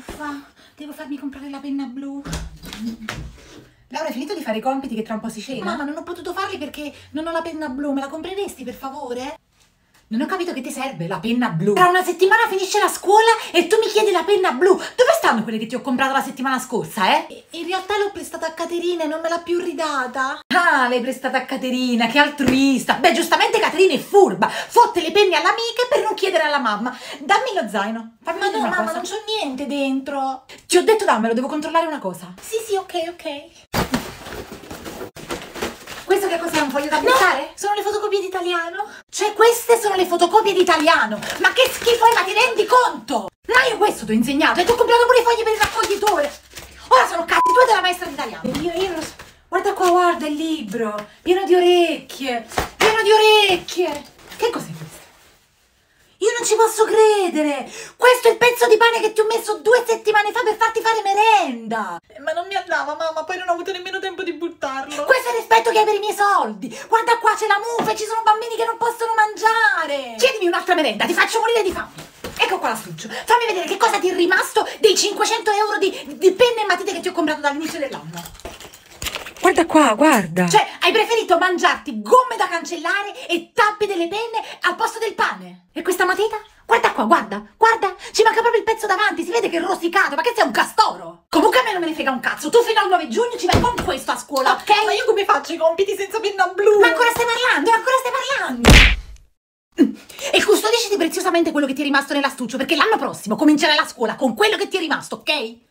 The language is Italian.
Uffa, devo farmi comprare la penna blu. Laura, hai finito di fare i compiti che tra un po' si cena? Mamma, non ho potuto farli perché non ho la penna blu. Me la compreresti, per favore? Non ho capito che ti serve la penna blu. Tra una settimana finisce la scuola e tu mi chiedi la penna blu. Dove stanno quelle che ti ho comprato la settimana scorsa, eh? In realtà l'ho prestata a Caterina e non me l'ha più ridata. Ah, l'hai prestata a Caterina, che altruista. Beh, giustamente Caterina è furba. Fotte le penne all'amica per non chiedere alla mamma. Dammi lo zaino. Fammi Ma no, mamma, cosa. non c'ho niente dentro. Ti ho detto dammelo, devo controllare una cosa. Sì, sì, ok, ok. Questo che cos'è? Un foglio da buttare? No, sono le fotocopie d'italiano. Cioè, queste sono le fotocopie d'italiano. Ma che schifo è, ma ti rendi conto? Ma io questo ti ho insegnato e ti ho comprato pure i fogli per il raccoglitore. Ora sono cazzi tu della maestra d'italiano. Io, io lo so. Guarda qua, guarda il libro. Pieno di orecchie. Pieno di orecchie. Che cos'è questo? Non ci posso credere! Questo è il pezzo di pane che ti ho messo due settimane fa per farti fare merenda! Eh, ma non mi andava, mamma, poi non ho avuto nemmeno tempo di buttarlo. Questo è il rispetto che hai per i miei soldi! Guarda qua, c'è la muffa e ci sono bambini che non possono mangiare! Chiedimi un'altra merenda, ti faccio morire di fame! Ecco qua la l'astuccio. Fammi vedere che cosa ti è rimasto dei 500 euro di, di penne e matite che ti ho comprato dall'inizio dell'anno. Guarda qua, guarda. Cioè, hai preferito mangiarti gomme da cancellare e tappi delle penne al posto del pane? E questa matita? Guarda qua, guarda, guarda, ci manca proprio il pezzo davanti, si vede che è rosicato, ma che sei un castoro? Comunque a me non me ne frega un cazzo, tu fino al 9 giugno ci vai con questo a scuola, ok? Ma io come faccio i compiti senza penna blu? Ma ancora stai parlando, ancora stai parlando? E custodisci preziosamente quello che ti è rimasto nell'astuccio, perché l'anno prossimo comincerai la scuola con quello che ti è rimasto, ok?